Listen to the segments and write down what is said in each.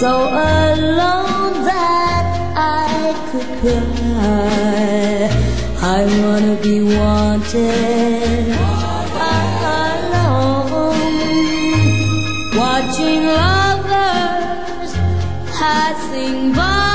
so alone that I could cry. I wanna be wanted alone, watching lovers passing by.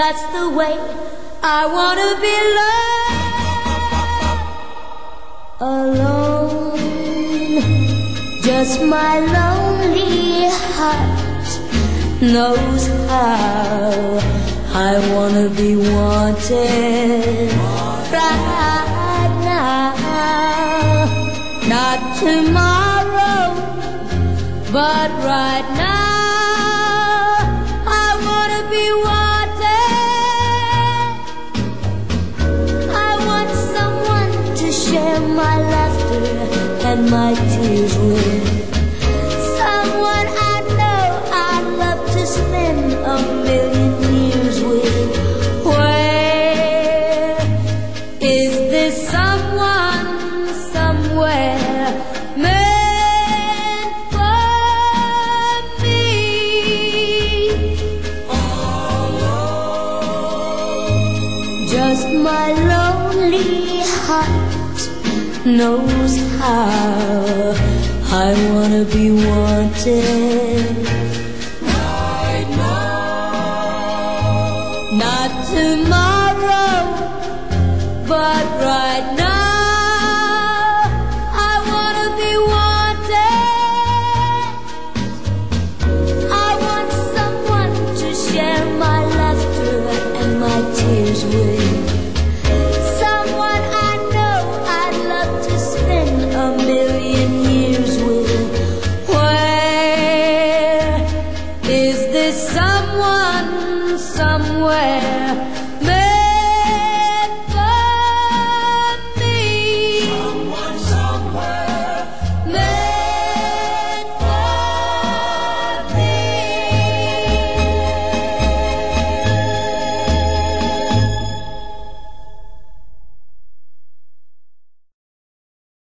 That's the way I wanna be loved alone. Just my lonely heart knows how I wanna be wanted right now. Not tomorrow, but right now. Share my laughter and my tears with. Someone I know I'd love to spend a million years with. Where is this someone somewhere meant for me? Just my lonely heart knows how I wanna be wanted. Right now. Not tomorrow, but right now. I wanna be wanted. I want someone to share my laughter and my tears with. Somewhere